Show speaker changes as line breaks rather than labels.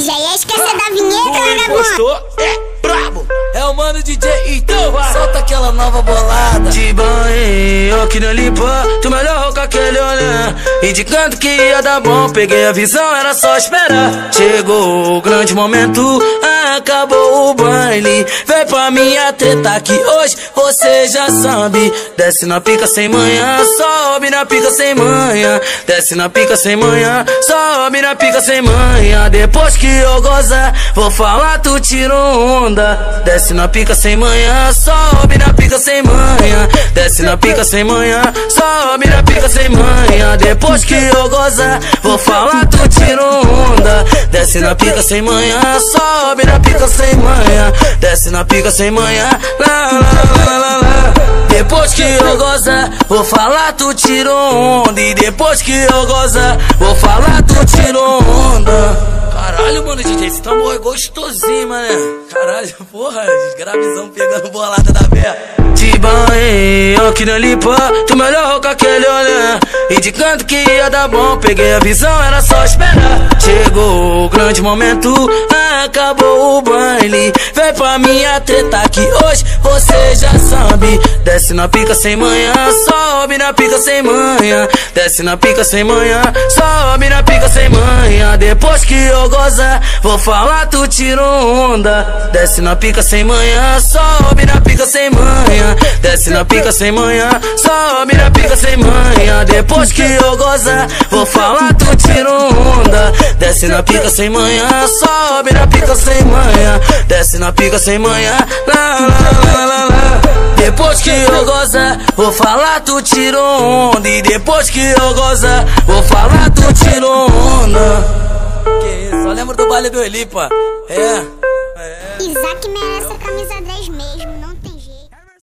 Já ia esquecer da vinheta, vagabundo.
é brabo. É o mano DJ, então vai. Solta aquela nova bolada. De banho, que não limpa. Tu melhor com aquele olhar. Indicando que ia dar bom. Peguei a visão, era só esperar. Chegou o grande momento. Acabou o baile. Vem pra minha treta que hoje você já sabe. Desce na pica sem manhã. Sobe na pica sem manhã. Desce na pica sem manhã. Sobe na pica sem manhã. Depois que eu gozar, vou falar, tu tirou onda. Desce na pica sem manhã, sobe na pica sem manhã. Desce na pica sem manhã, sobe na pica sem manhã. Depois que eu gozar, vou falar, tu onda. Desce na pica sem manhã, sobe na pica sem manhã. Desce na pica sem manhã, lá, lá, lá, lá, lá. Depois que eu gozar, vou falar, tu tirou onda. E depois que eu gozar, vou falar, tu tirou onda. Caralho, mano, DJ, esse tambor é gostosinho, mano. Caralho, porra, gravizão pegando bolada da véia. De aqui na limpa, tu melhor com aquele olhar. Indicando que ia dar bom, peguei a visão, era só esperar. Chegou o grande momento, acabou o baile. Vem pra minha treta que hoje você já sabe. Desce na pica sem manhã, sobe na pica sem manhã. Desce na pica sem manhã, sobe na pica sem manhã. Depois que eu gozar, vou falar, tu tirou onda. Desce na pica sem manhã, sobe Desce na pica sem manhã, sobe na pica sem manhã. Depois que eu gozar, vou falar, tu tirou onda. Desce na pica sem manhã, sobe na pica sem manhã. Desce na pica sem manhã, lá, lá, lá, lá, lá. Depois que eu gozar, vou falar, tu tirou onda. E depois que eu gozar, vou falar, tu tirou onda. Que isso, só lembro do baile do Elipa. É.